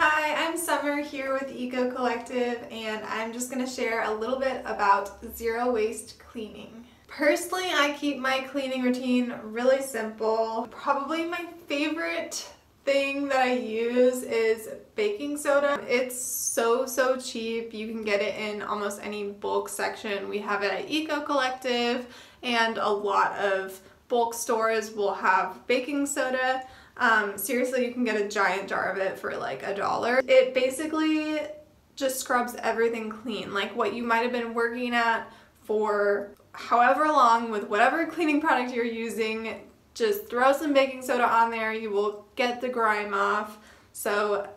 Hi, I'm Summer here with Eco Collective and I'm just going to share a little bit about zero waste cleaning. Personally, I keep my cleaning routine really simple. Probably my favorite thing that I use is baking soda. It's so, so cheap. You can get it in almost any bulk section. We have it at Eco Collective and a lot of bulk stores will have baking soda. Um, seriously, you can get a giant jar of it for like a dollar. It basically just scrubs everything clean. Like what you might have been working at for however long with whatever cleaning product you're using, just throw some baking soda on there. You will get the grime off. So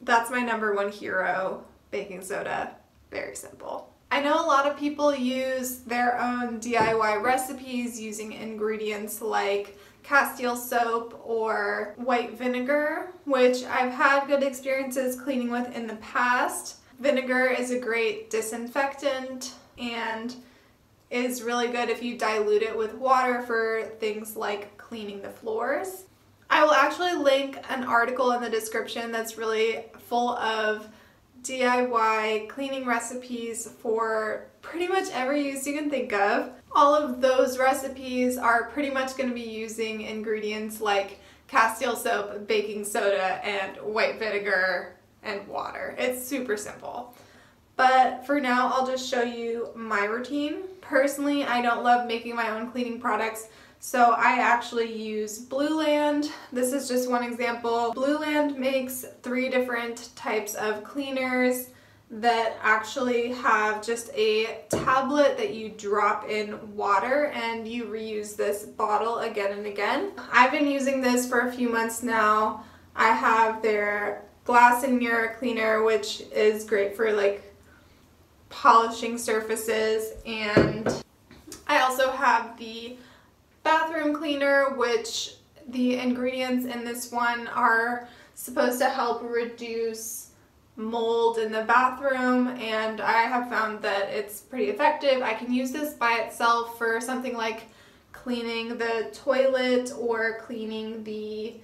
that's my number one hero, baking soda. Very simple. I know a lot of people use their own DIY recipes using ingredients like Castile soap or white vinegar, which I've had good experiences cleaning with in the past. Vinegar is a great disinfectant and is really good if you dilute it with water for things like cleaning the floors. I will actually link an article in the description that's really full of DIY cleaning recipes for pretty much every use you can think of. All of those recipes are pretty much going to be using ingredients like Castile soap, baking soda, and white vinegar and water. It's super simple. But for now, I'll just show you my routine. Personally, I don't love making my own cleaning products, so I actually use Blueland. This is just one example. Blueland makes three different types of cleaners that actually have just a tablet that you drop in water and you reuse this bottle again and again. I've been using this for a few months now. I have their glass and mirror cleaner which is great for like polishing surfaces and I also have the bathroom cleaner which the ingredients in this one are supposed to help reduce mold in the bathroom and I have found that it's pretty effective. I can use this by itself for something like cleaning the toilet or cleaning the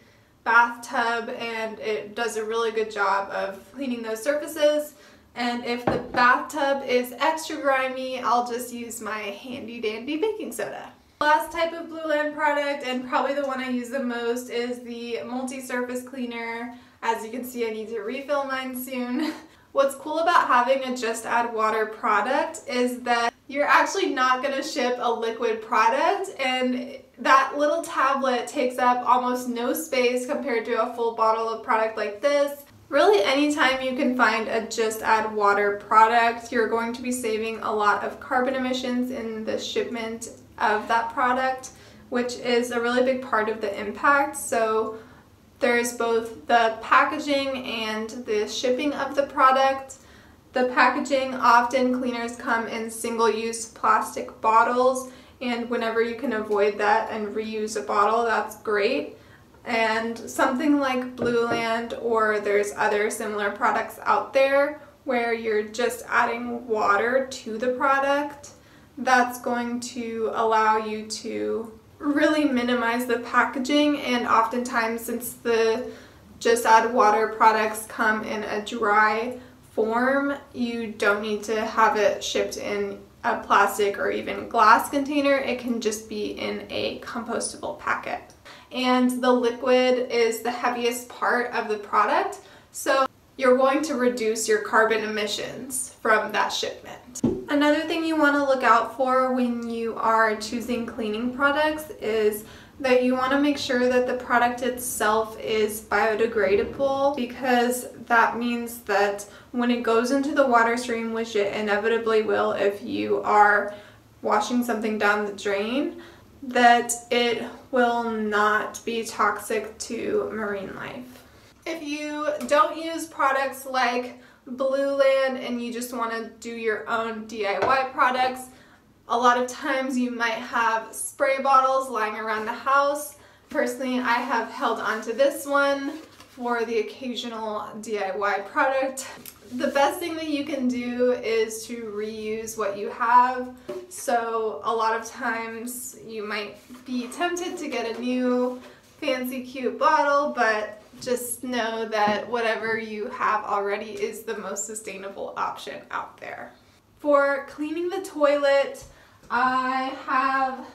bathtub and it does a really good job of cleaning those surfaces and if the bathtub is extra grimy I'll just use my handy dandy baking soda. Last type of Blueland product and probably the one I use the most is the multi-surface cleaner as you can see, I need to refill mine soon. What's cool about having a Just Add Water product is that you're actually not going to ship a liquid product and that little tablet takes up almost no space compared to a full bottle of product like this. Really anytime you can find a Just Add Water product, you're going to be saving a lot of carbon emissions in the shipment of that product, which is a really big part of the impact. So there's both the packaging and the shipping of the product. The packaging, often cleaners come in single-use plastic bottles and whenever you can avoid that and reuse a bottle, that's great. And something like Blueland or there's other similar products out there where you're just adding water to the product, that's going to allow you to really minimize the packaging and oftentimes since the just add water products come in a dry form you don't need to have it shipped in a plastic or even glass container it can just be in a compostable packet and the liquid is the heaviest part of the product so you're going to reduce your carbon emissions from that shipment. Another thing you want to look out for when you are choosing cleaning products is that you want to make sure that the product itself is biodegradable because that means that when it goes into the water stream, which it inevitably will if you are washing something down the drain, that it will not be toxic to marine life. If you don't use products like Blueland and you just want to do your own DIY products, a lot of times you might have spray bottles lying around the house. Personally, I have held onto this one for the occasional DIY product. The best thing that you can do is to reuse what you have. So a lot of times you might be tempted to get a new fancy cute bottle, but just know that whatever you have already is the most sustainable option out there. For cleaning the toilet, I have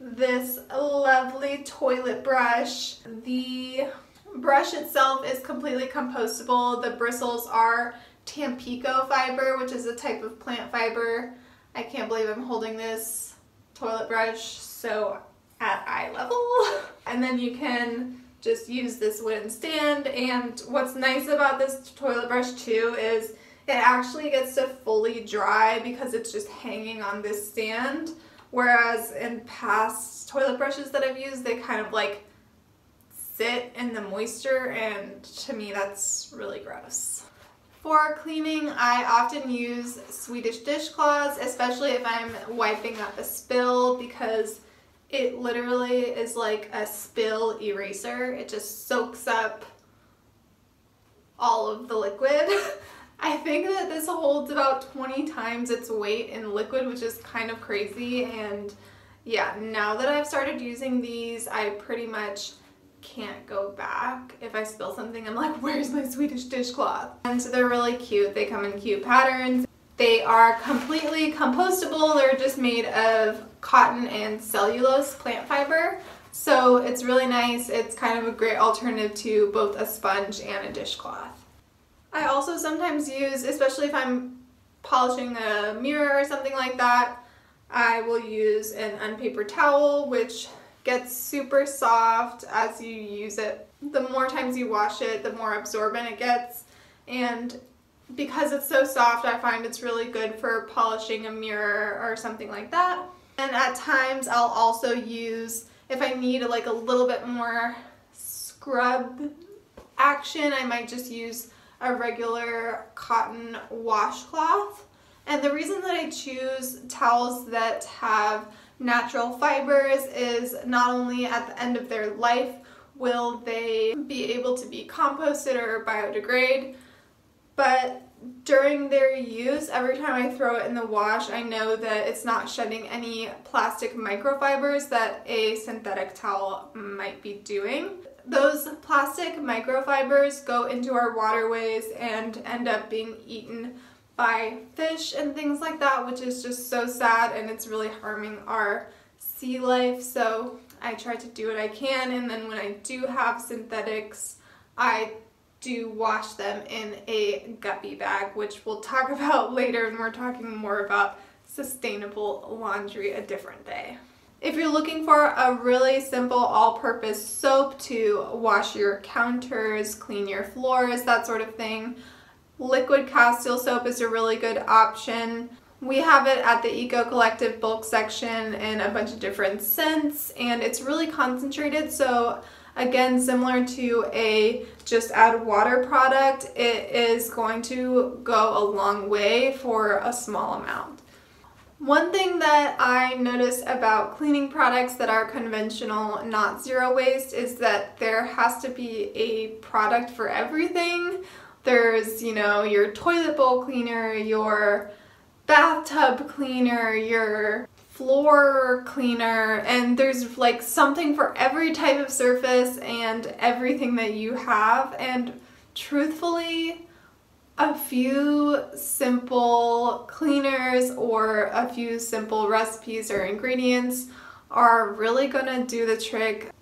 this lovely toilet brush. The brush itself is completely compostable. The bristles are Tampico fiber, which is a type of plant fiber. I can't believe I'm holding this toilet brush so at eye level. And then you can just use this wooden stand and what's nice about this toilet brush too is it actually gets to fully dry because it's just hanging on this stand whereas in past toilet brushes that I've used they kind of like sit in the moisture and to me that's really gross. For cleaning, I often use Swedish dishcloths, especially if I'm wiping up a spill because it literally is like a spill eraser. It just soaks up all of the liquid. I think that this holds about 20 times its weight in liquid, which is kind of crazy. And yeah, now that I've started using these, I pretty much can't go back. If I spill something, I'm like, where's my Swedish dishcloth? And so they're really cute. They come in cute patterns. They are completely compostable. They're just made of cotton and cellulose plant fiber. So it's really nice. It's kind of a great alternative to both a sponge and a dishcloth. I also sometimes use, especially if I'm polishing a mirror or something like that, I will use an unpaper towel, which gets super soft as you use it. The more times you wash it, the more absorbent it gets. And because it's so soft, I find it's really good for polishing a mirror or something like that. And at times I'll also use, if I need like a little bit more scrub action, I might just use a regular cotton washcloth. And the reason that I choose towels that have natural fibers is not only at the end of their life will they be able to be composted or biodegrade, but during their use, every time I throw it in the wash, I know that it's not shedding any plastic microfibers that a synthetic towel might be doing. Those plastic microfibers go into our waterways and end up being eaten by fish and things like that, which is just so sad and it's really harming our sea life. So I try to do what I can and then when I do have synthetics, I do wash them in a guppy bag, which we'll talk about later and we're talking more about sustainable laundry a different day. If you're looking for a really simple all-purpose soap to wash your counters, clean your floors, that sort of thing, Liquid Castile soap is a really good option. We have it at the Eco Collective bulk section in a bunch of different scents and it's really concentrated so again similar to a just add water product it is going to go a long way for a small amount. One thing that I notice about cleaning products that are conventional, not zero waste, is that there has to be a product for everything. There's, you know, your toilet bowl cleaner, your bathtub cleaner, your floor cleaner, and there's like something for every type of surface and everything that you have. And truthfully, a few simple cleaners or a few simple recipes or ingredients are really gonna do the trick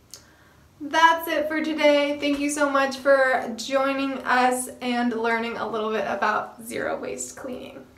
that's it for today. Thank you so much for joining us and learning a little bit about zero waste cleaning.